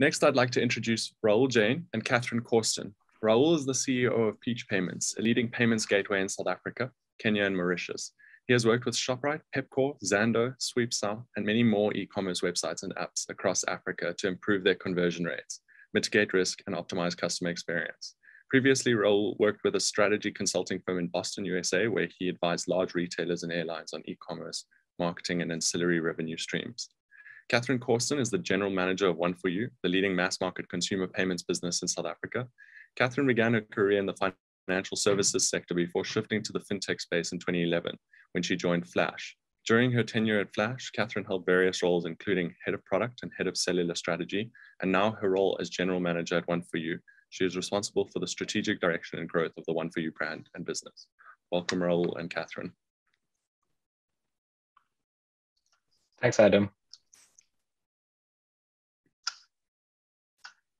Next, I'd like to introduce Rahul Jain and Catherine Korsten. Rahul is the CEO of Peach Payments, a leading payments gateway in South Africa, Kenya, and Mauritius. He has worked with ShopRite, Pepkor, Zando, SweepSouth, and many more e-commerce websites and apps across Africa to improve their conversion rates, mitigate risk, and optimize customer experience. Previously, Rahul worked with a strategy consulting firm in Boston, USA, where he advised large retailers and airlines on e-commerce, marketing, and ancillary revenue streams. Catherine Korsten is the general manager of 1ForYou, the leading mass market consumer payments business in South Africa. Catherine began her career in the financial services sector before shifting to the fintech space in 2011 when she joined Flash. During her tenure at Flash, Catherine held various roles, including head of product and head of cellular strategy, and now her role as general manager at 1ForYou. She is responsible for the strategic direction and growth of the 1ForYou brand and business. Welcome, Rahul and Catherine. Thanks, Adam.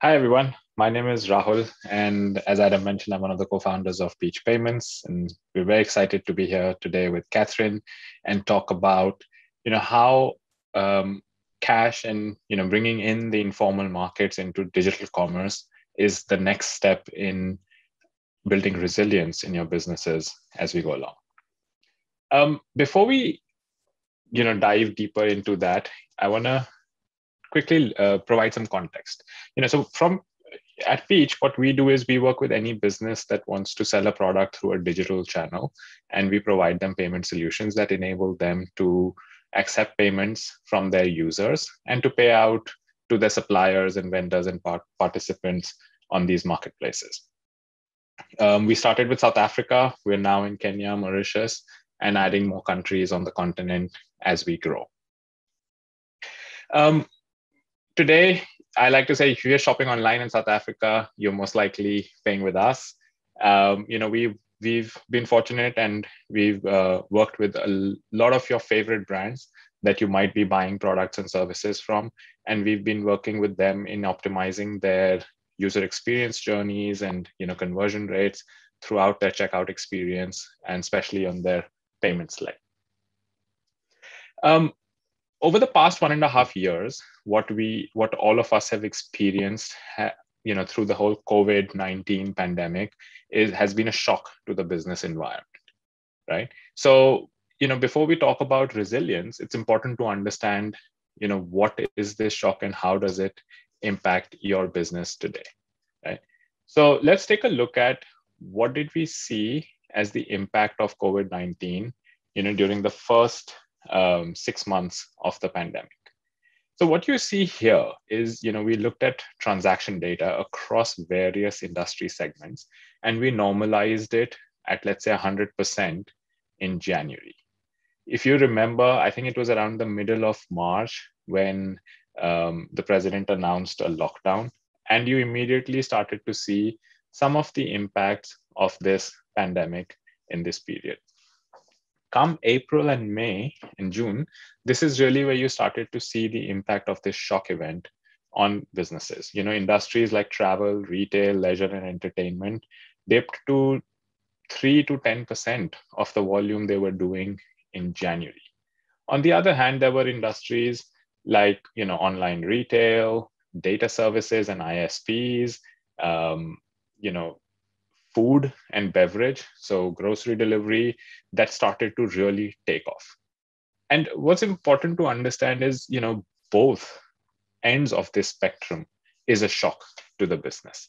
Hi, everyone. My name is Rahul, and as Adam mentioned, I'm one of the co-founders of Peach Payments, and we're very excited to be here today with Catherine and talk about, you know, how um, cash and you know bringing in the informal markets into digital commerce is the next step in building resilience in your businesses as we go along. Um, before we, you know, dive deeper into that, I want to quickly uh, provide some context. You know, so from at Peach, what we do is we work with any business that wants to sell a product through a digital channel, and we provide them payment solutions that enable them to accept payments from their users and to pay out to their suppliers and vendors and part- participants on these marketplaces. Um, we started with South Africa. We're now in Kenya, Mauritius, and adding more countries on the continent as we grow. Um, today, I like to say if you're shopping online in South Africa, you're most likely paying with us. Um, you know, we've we've been fortunate and we've uh, worked with a lot of your favorite brands that you might be buying products and services from, and we've been working with them in optimizing their user experience journeys and you know conversion rates throughout their checkout experience, and especially on their payments leg. Um, over the past one and a half years, what we, what all of us have experienced, you know, through the whole COVID nineteen pandemic, is has been a shock to the business environment, right? So, you know, before we talk about resilience, it's important to understand, you know, what is this shock and how does it impact your business today, right? So let's take a look at what did we see as the impact of COVID nineteen, you know, during the first um, six months of the pandemic. So what you see here is, you know, we looked at transaction data across various industry segments, and we normalized it at let's say 100% in January. If you remember, I think it was around the middle of March when um, the president announced a lockdown, and you immediately started to see some of the impacts of this pandemic in this period come April and May and June, this is really where you started to see the impact of this shock event on businesses. You know, industries like travel, retail, leisure, and entertainment dipped to three to 10% of the volume they were doing in January. On the other hand, there were industries like, you know, online retail, data services and ISPs, um, you know, food and beverage, so grocery delivery, that started to really take off. And what's important to understand is, you know, both ends of this spectrum is a shock to the business.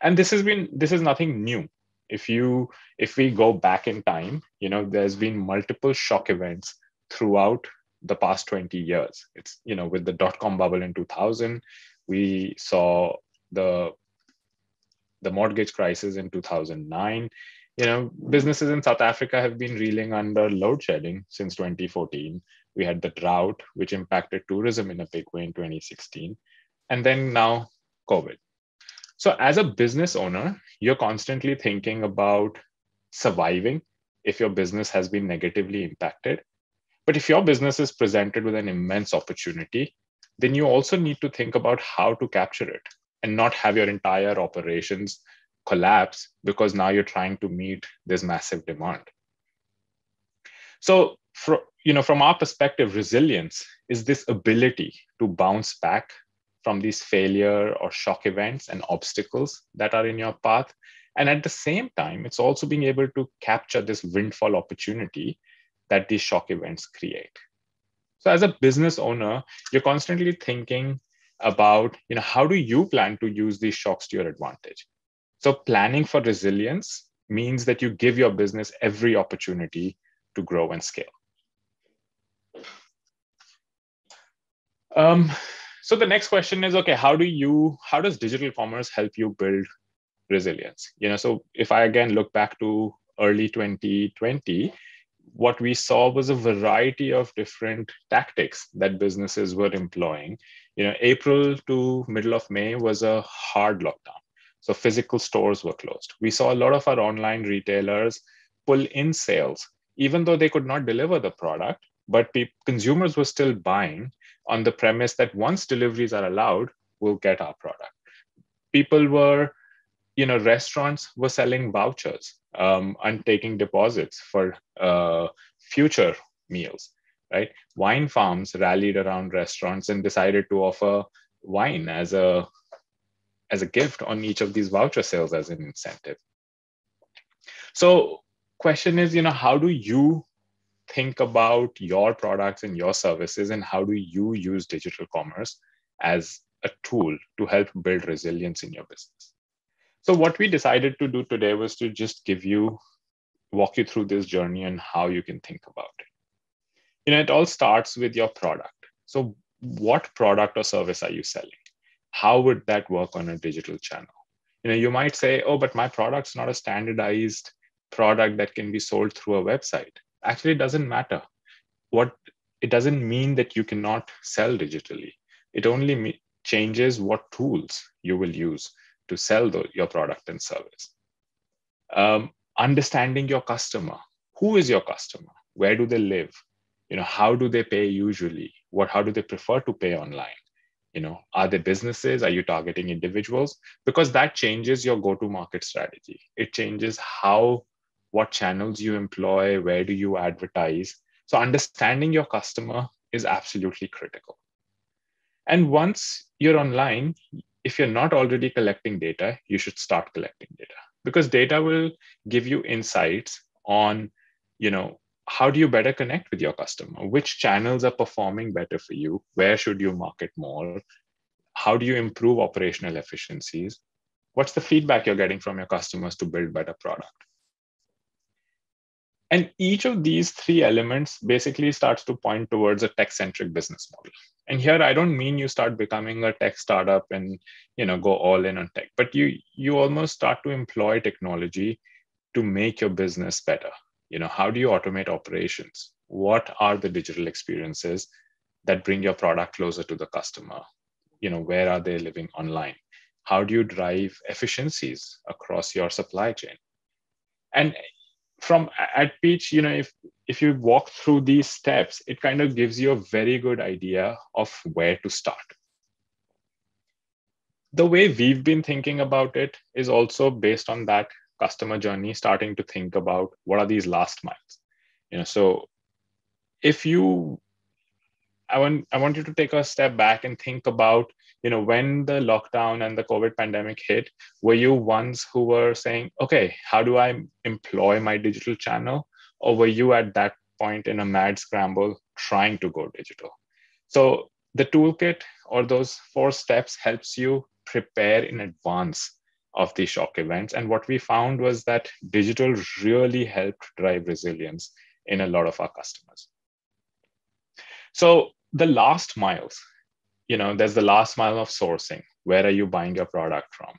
And this has been this is nothing new. If you if we go back in time, you know, there's been multiple shock events throughout the past 20 years. It's, you know, with the dot com bubble in 2000, we saw the the mortgage crisis in 2009 you know businesses in south africa have been reeling under load shedding since 2014 we had the drought which impacted tourism in a big way in 2016 and then now covid. So as a business owner you're constantly thinking about surviving if your business has been negatively impacted. But if your business is presented with an immense opportunity then you also need to think about how to capture it and not have your entire operations collapse because now you're trying to meet this massive demand. So, for, you know, from our perspective, resilience is this ability to bounce back from these failure or shock events and obstacles that are in your path. And at the same time, it's also being able to capture this windfall opportunity that these shock events create. So as a business owner, you're constantly thinking about, you know, how do you plan to use these shocks to your advantage? So planning for resilience means that you give your business every opportunity to grow and scale. Um, so the next question is, okay, how do you, how does digital commerce help you build resilience? You know, so if I again look back to early 2020, what we saw was a variety of different tactics that businesses were employing. You know, April to middle of May was a hard lockdown. So physical stores were closed. We saw a lot of our online retailers pull in sales, even though they could not deliver the product, but pe- consumers were still buying on the premise that once deliveries are allowed, we'll get our product. People were, you know, restaurants were selling vouchers um, and taking deposits for uh, future meals, right? Wine farms rallied around restaurants and decided to offer wine as a as a gift on each of these voucher sales as an incentive. So question is, you know, how do you think about your products and your services and how do you use digital commerce as a tool to help build resilience in your business? So what we decided to do today was to just give you, walk you through this journey and how you can think about it. You know, it all starts with your product. So what product or service are you selling? how would that work on a digital channel? You know you might say oh but my product's not a standardized product that can be sold through a website. Actually it doesn't matter. What it doesn't mean that you cannot sell digitally. It only me- changes what tools you will use to sell the, your product and service. Um, understanding your customer. Who is your customer? Where do they live you know how do they pay usually? What how do they prefer to pay online? You know are they businesses? Are you targeting individuals? Because that changes your go to market strategy. It changes how what channels you employ where do you advertise. So understanding your customer is absolutely critical. And once you're online if you're not already collecting data you should start collecting data. Because data will give you insights on you know how do you better connect with your customer? Which channels are performing better for you? Where should you market more? How do you improve operational efficiencies? What's the feedback you're getting from your customers to build better product? And each of these three elements basically starts to point towards a tech centric business model. And here i don't mean you start becoming a tech startup and you know go all in on tech but you you almost start to employ technology to make your business better you know how do you automate operations? What are the digital experiences that bring your product closer to the customer? You know where are they living online? How do you drive efficiencies across your supply chain? And from at peach you know if if you walk through these steps it kind of gives you a very good idea of where to start. The way we've been thinking about it is also based on that customer journey starting to think about what are these last miles? You know so if you i want i want you to take a step back and think about you know when the lockdown and the covid pandemic hit were you ones who were saying okay how do i employ my digital channel? Or were you at that point in a mad scramble trying to go digital? So the toolkit or those four steps helps you prepare in advance of these shock events. And what we found was that digital really helped drive resilience in a lot of our customers. So the last miles, you know, there's the last mile of sourcing. Where are you buying your product from?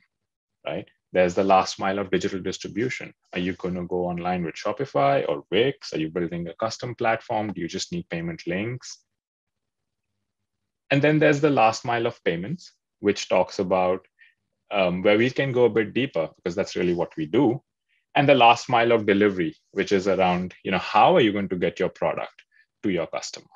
Right? There's the last mile of digital distribution. Are you going to go online with Shopify or Wix? Are you building a custom platform? Do you just need payment links? And then there's the last mile of payments, which talks about um, where we can go a bit deeper because that's really what we do. And the last mile of delivery, which is around, you know, how are you going to get your product to your customer?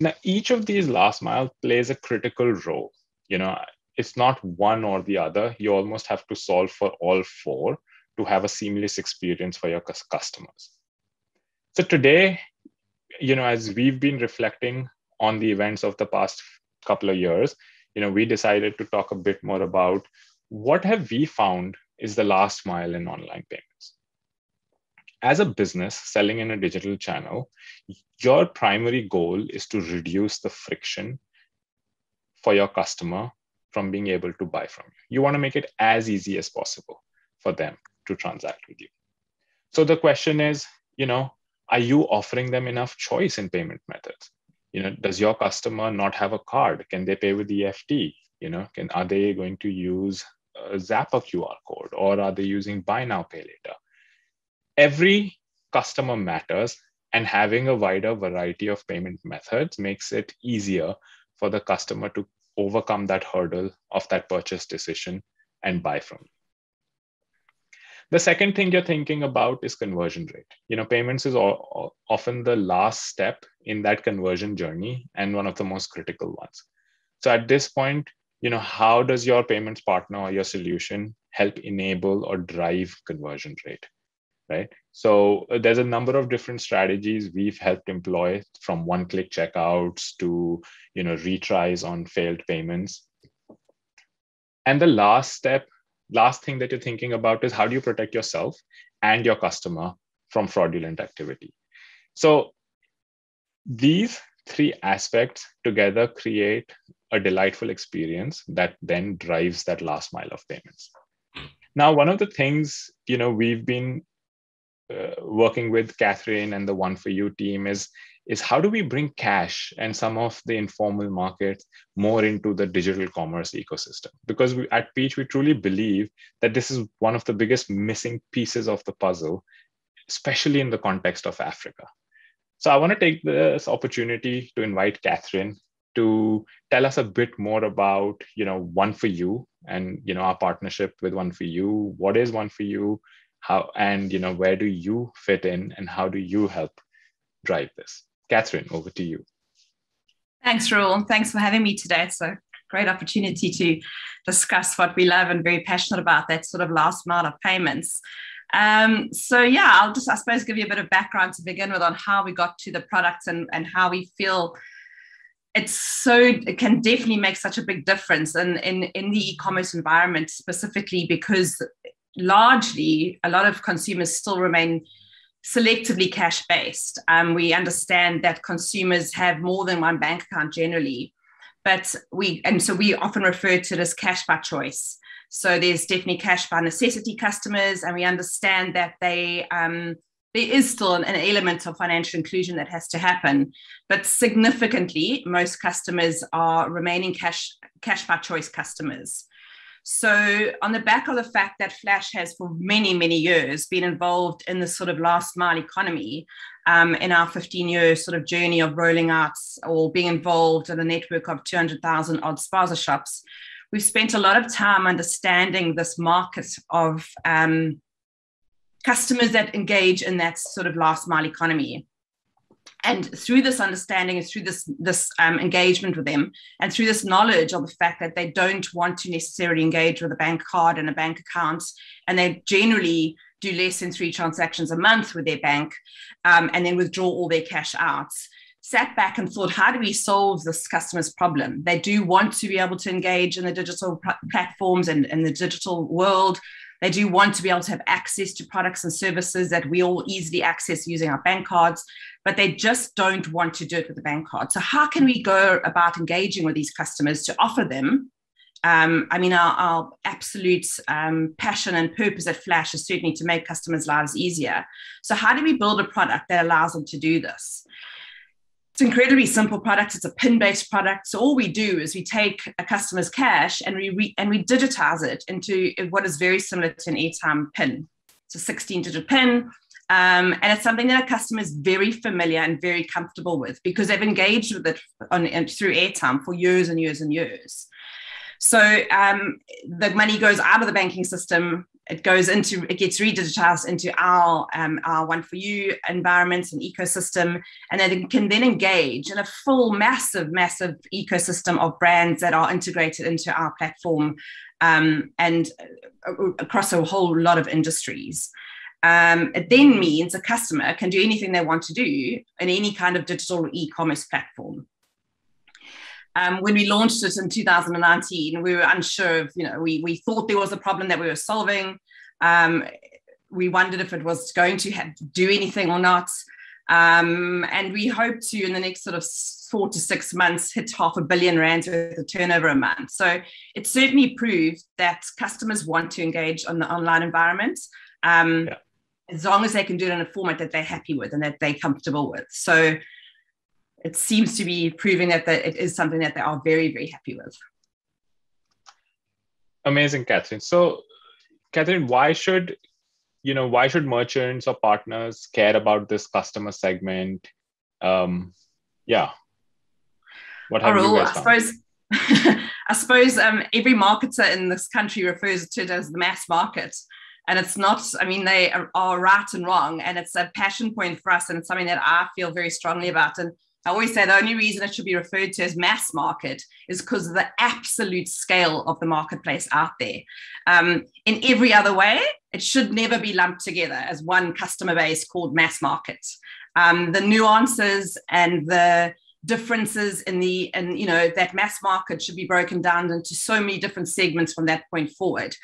Now, each of these last mile plays a critical role. You know, it's not one or the other. You almost have to solve for all four to have a seamless experience for your customers. So today, you know, as we've been reflecting on the events of the past couple of years, you know, we decided to talk a bit more about what have we found is the last mile in online payments. As a business selling in a digital channel, your primary goal is to reduce the friction for your customer from being able to buy from you. You want to make it as easy as possible for them to transact with you. So the question is, you know, are you offering them enough choice in payment methods? You know, does your customer not have a card? Can they pay with EFT? You know, can are they going to use a Zapper QR code or are they using buy now pay later? Every customer matters and having a wider variety of payment methods makes it easier for the customer to overcome that hurdle of that purchase decision and buy from you. The second thing you're thinking about is conversion rate. You know, payments is all, often the last step in that conversion journey and one of the most critical ones. So at this point, you know, how does your payments partner or your solution help enable or drive conversion rate? Right. So uh, there's a number of different strategies we've helped employ from one-click checkouts to you know retries on failed payments. And the last step last thing that you're thinking about is how do you protect yourself and your customer from fraudulent activity? So these three aspects together create a delightful experience that then drives that last mile of payments. Now one of the things you know we've been uh, working with catherine and the one for you team is is how do we bring cash and some of the informal markets more into the digital commerce ecosystem? Because we, at Peach, we truly believe that this is one of the biggest missing pieces of the puzzle, especially in the context of Africa. So I want to take this opportunity to invite Catherine to tell us a bit more about, you know, One for You and you know our partnership with One for You. What is One for You? How and you know where do you fit in, and how do you help drive this? Catherine, over to you. Thanks, Rahul. Thanks for having me today. It's a great opportunity to discuss what we love and very passionate about that sort of last mile of payments. Um, so yeah, I'll just, I suppose, give you a bit of background to begin with on how we got to the product and, and how we feel it's so it can definitely make such a big difference in, in, in the e-commerce environment specifically because largely a lot of consumers still remain selectively cash based. Um, we understand that consumers have more than one bank account generally, but we, and so we often refer to as cash by choice. So there's definitely cash by necessity customers, and we understand that they, um, there is still an, an element of financial inclusion that has to happen, but significantly, most customers are remaining cash cash by choice customers. So, on the back of the fact that Flash has for many, many years been involved in the sort of last mile economy um, in our 15 year sort of journey of rolling out or being involved in a network of 200,000 odd spaza shops, we've spent a lot of time understanding this market of um, customers that engage in that sort of last mile economy and through this understanding and through this this um, engagement with them and through this knowledge of the fact that they don't want to necessarily engage with a bank card and a bank account and they generally do less than three transactions a month with their bank um, and then withdraw all their cash out. Sat back and thought how do we solve this customer's problem? They do want to be able to engage in the digital platforms and in the digital world. They do want to be able to have access to products and services that we all easily access using our bank cards, but they just don't want to do it with a bank card. So, how can we go about engaging with these customers to offer them? Um, I mean, our, our absolute um, passion and purpose at Flash is certainly to make customers' lives easier. So, how do we build a product that allows them to do this? It's an incredibly simple product. It's a PIN-based product. So all we do is we take a customer's cash and we re- and we digitize it into what is very similar to an airtime PIN. It's a 16-digit PIN. Um, and it's something that a customer is very familiar and very comfortable with because they've engaged with it on, through airtime for years and years and years. So um, the money goes out of the banking system. It goes into it gets redigitized into our um, our one for you environments and ecosystem. And then can then engage in a full massive massive ecosystem of brands that are integrated into our platform um, and uh, across a whole lot of industries um, it then means a customer can do anything they want to do in any kind of digital e-commerce platform Um, when we launched it in 2019, we were unsure of, you know, we, we thought there was a problem that we were solving. Um, we wondered if it was going to have, do anything or not. Um, and we hope to, in the next sort of four to six months, hit half a billion rands worth of turnover a month. So it certainly proved that customers want to engage on the online environment. Um, yeah. As long as they can do it in a format that they're happy with and that they're comfortable with. So it seems to be proving that, that it is something that they are very, very happy with. Amazing, Catherine. So, Catherine, why should you know why should merchants or partners care about this customer segment? Um, yeah, what have you guys I suppose I suppose um, every marketer in this country refers to it as the mass market. And it's not, I mean, they are, right and wrong. And it's a passion point for us. And it's something that I feel very strongly about. And I always say the only reason it should be referred to as mass market is because of the absolute scale of the marketplace out there. Um, in every other way, it should never be lumped together as one customer base called mass market. Um, the nuances and the differences in the and you know that mass market should be broken down into so many different segments from that point forward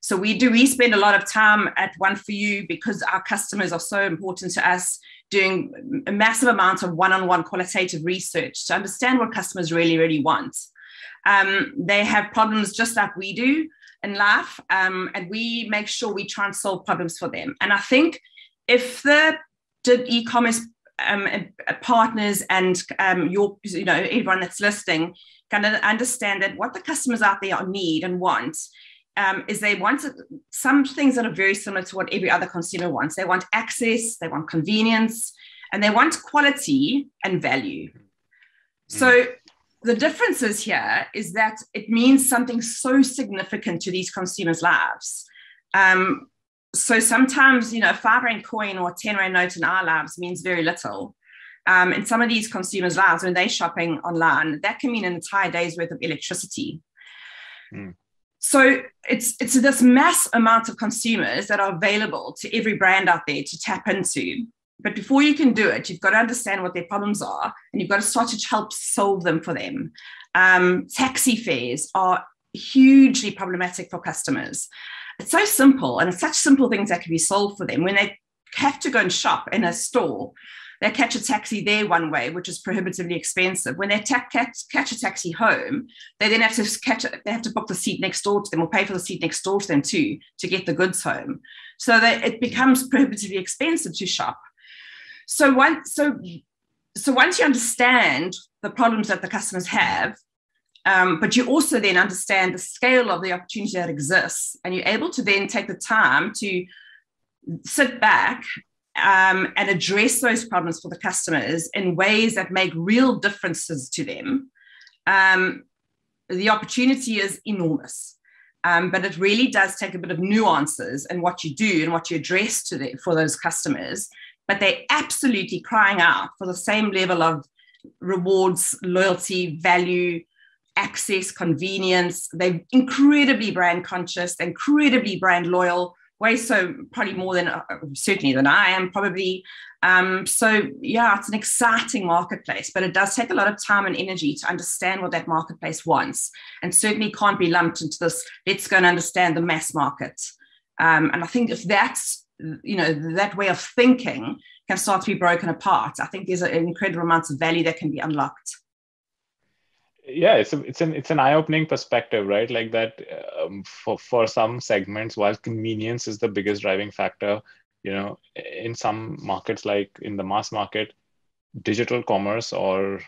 so we do we spend a lot of time at one for you because our customers are so important to us doing a massive amount of one-on-one qualitative research to understand what customers really really want. Um, they have problems just like we do in life um, and we make sure we try and solve problems for them. And i think if the e-commerce um, partners and um, your, you know, everyone that's listening kind of understand that what the customers out there need and want um, is they want some things that are very similar to what every other consumer wants. They want access, they want convenience, and they want quality and value. Mm. So the differences here is that it means something so significant to these consumers' lives. Um, so sometimes, you know, a five rand coin or a 10 rand note in our lives means very little. Um, in some of these consumers' lives, when they're shopping online, that can mean an entire day's worth of electricity. Mm. So it's it's this mass amount of consumers that are available to every brand out there to tap into. But before you can do it, you've got to understand what their problems are, and you've got to start to help solve them for them. Um, taxi fares are hugely problematic for customers it's so simple and it's such simple things that can be solved for them when they have to go and shop in a store they catch a taxi there one way, which is prohibitively expensive. When they ta- catch, catch a taxi home, they then have to catch they have to book the seat next door to them or pay for the seat next door to them too to get the goods home. So that it becomes prohibitively expensive to shop. So once so so once you understand the problems that the customers have, um, but you also then understand the scale of the opportunity that exists, and you're able to then take the time to sit back um, and address those problems for the customers in ways that make real differences to them. Um, the opportunity is enormous. Um, but it really does take a bit of nuances in what you do and what you address to the, for those customers. But they're absolutely crying out for the same level of rewards, loyalty, value, access, convenience. They're incredibly brand conscious, incredibly brand loyal, way so probably more than uh, certainly than I am probably. Um, so yeah, it's an exciting marketplace, but it does take a lot of time and energy to understand what that marketplace wants, and certainly can't be lumped into this. Let's go and understand the mass market. Um, and I think if that's you know that way of thinking can start to be broken apart, I think there's an incredible amount of value that can be unlocked yeah it's a, it's an it's an eye-opening perspective right? Like that um, for for some segments while convenience is the biggest driving factor you know in some markets like in the mass market digital commerce or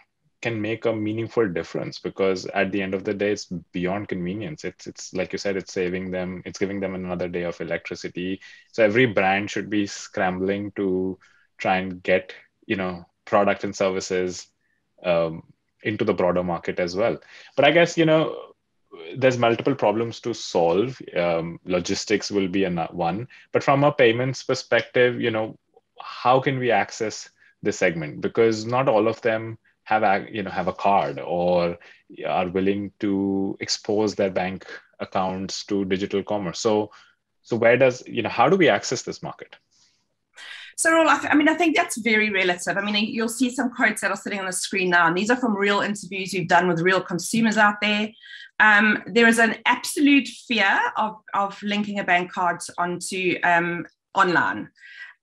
can make a meaningful difference because at the end of the day it's beyond convenience. It's it's like you said it's saving them it's giving them another day of electricity. So every brand should be scrambling to try and get you know product and services um, into the broader market as well. But I guess, you know, there's multiple problems to solve. Um, logistics will be one, but from a payments perspective, you know, how can we access this segment? Because not all of them have a you know have a card or are willing to expose their bank accounts to digital commerce. So so where does you know how do we access this market? So, I, I mean, I think that's very relative. I mean, you'll see some quotes that are sitting on the screen now, and these are from real interviews we've done with real consumers out there. Um, there is an absolute fear of, of linking a bank card onto um, online.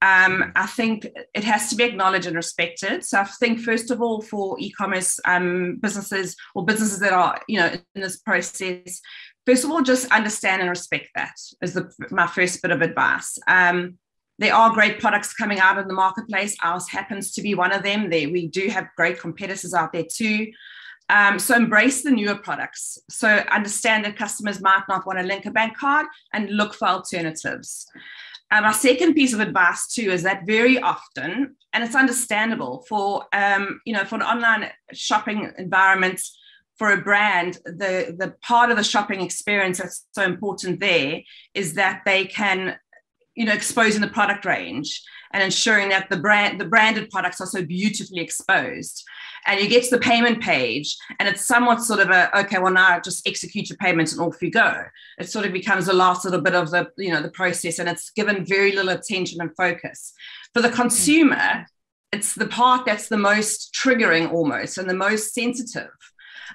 Um, I think it has to be acknowledged and respected. So I think first of all, for e-commerce um, businesses or businesses that are, you know, in this process, first of all, just understand and respect that is the, my first bit of advice. Um, there are great products coming out in the marketplace. Ours happens to be one of them. There, we do have great competitors out there too. Um, so embrace the newer products. So understand that customers might not want to link a bank card and look for alternatives. Um, our second piece of advice too is that very often, and it's understandable for um, you know for an online shopping environment for a brand, the the part of the shopping experience that's so important there is that they can you know exposing the product range and ensuring that the brand the branded products are so beautifully exposed. And you get to the payment page and it's somewhat sort of a okay well now just execute your payments and off you go. It sort of becomes the last little bit of the you know the process and it's given very little attention and focus. For the consumer it's the part that's the most triggering almost and the most sensitive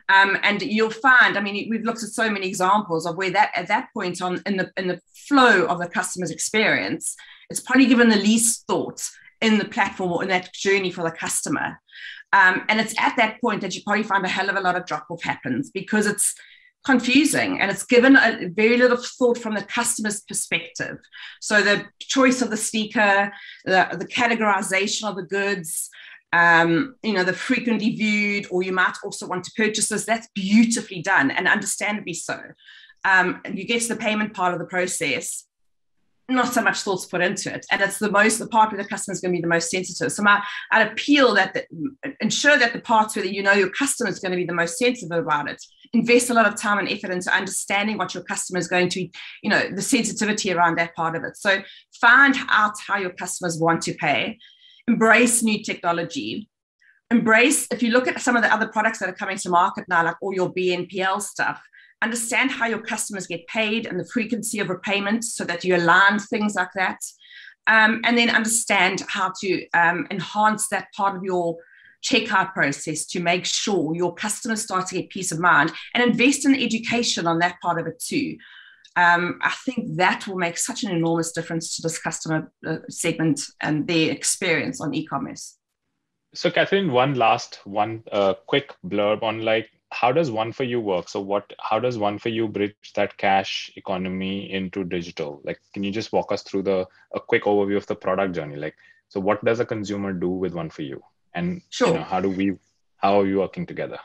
um, and you'll find, I mean, we've looked at so many examples of where that at that point on in the in the flow of the customer's experience, it's probably given the least thought in the platform or in that journey for the customer. Um, and it's at that point that you probably find a hell of a lot of drop off happens because it's confusing and it's given a very little thought from the customer's perspective. So the choice of the sneaker, the, the categorization of the goods, um, you know, the frequently viewed, or you might also want to purchase this. That's beautifully done and understandably so. Um, and you get to the payment part of the process, not so much thoughts put into it. And it's the most, the part where the customer is going to be the most sensitive. So my, I'd appeal that, the, ensure that the parts where you know your customer is going to be the most sensitive about it. Invest a lot of time and effort into understanding what your customer is going to, you know, the sensitivity around that part of it. So find out how your customers want to pay embrace new technology. Embrace if you look at some of the other products that are coming to market now like all your bnpl stuff understand how your customers get paid and the frequency of repayment so that you align things like that. Um, and then understand how to um, enhance that part of your checkout process to make sure your customers start to get peace of mind and invest in education on that part of it too um, I think that will make such an enormous difference to this customer uh, segment and their experience on e-commerce. So, Catherine, one last one uh, quick blurb on like how does one for you work? So, what how does one for you bridge that cash economy into digital? Like, can you just walk us through the a quick overview of the product journey? Like, so what does a consumer do with one for you, and sure. you know, how do we how are you working together?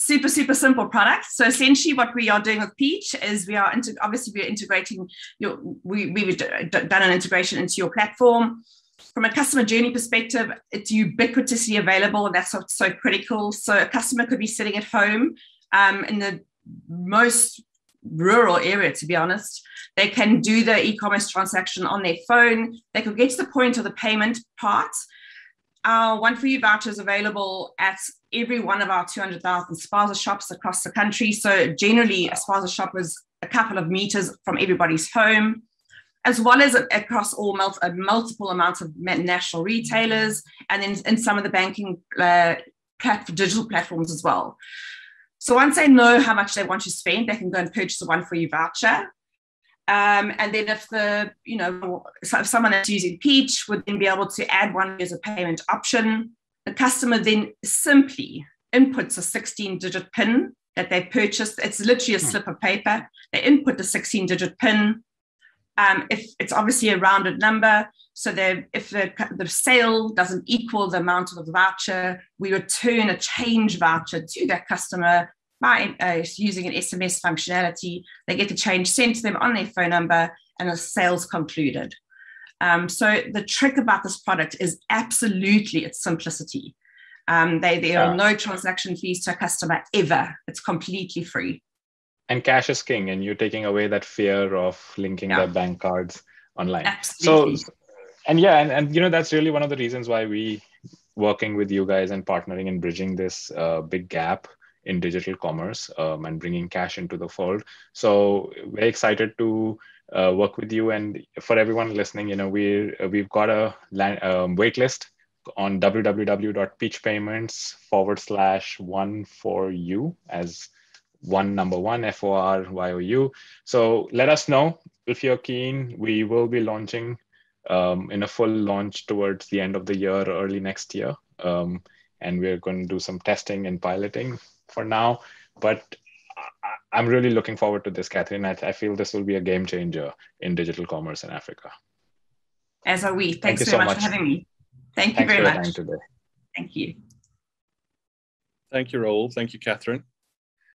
Super super simple product. So essentially what we are doing with peach is we are obviously we're integrating your we, we've done an integration into your platform. From a customer journey perspective it's ubiquitously available and that's what's so critical. So a customer could be sitting at home um, in the most rural area to be honest. They can do the e-commerce transaction on their phone. They could get to the point of the payment part our one for you voucher is available at every one of our 200,000 spaza shops across the country. So generally, a spaza shop is a couple of meters from everybody's home, as well as across all mul- multiple amounts of national retailers, and then in some of the banking uh, plat- digital platforms as well. So once they know how much they want to spend, they can go and purchase a one for you voucher. Um, and then if the, you know, if someone that's using Peach would then be able to add one as a payment option. The customer then simply inputs a 16 digit PIN that they purchased. It's literally a hmm. slip of paper. They input the 16 digit PIN. Um, if it's obviously a rounded number, so if the, the sale doesn't equal the amount of the voucher, we return a change voucher to that customer by uh, using an SMS functionality, they get the change sent to them on their phone number and the sales concluded. Um, so the trick about this product is absolutely its simplicity. Um, they, there are no transaction fees to a customer ever. It's completely free. And cash is king, and you're taking away that fear of linking yeah. their bank cards online. Absolutely. So, and yeah, and, and you know that's really one of the reasons why we working with you guys and partnering and bridging this uh, big gap in digital commerce um, and bringing cash into the fold. So very excited to uh, work with you. And for everyone listening, you know, we we've got a um, wait list on www.peachpayments forward slash one for you as one number one F O R Y O U. So let us know if you're keen. We will be launching um, in a full launch towards the end of the year, early next year. Um, and we're going to do some testing and piloting for now. But I'm really looking forward to this, Catherine. I, I feel this will be a game changer in digital commerce in Africa. As are we. Thanks Thank very so much, much for having me. Thank you Thanks very much. today. Thank you. Thank you, Rahul. Thank you, Catherine.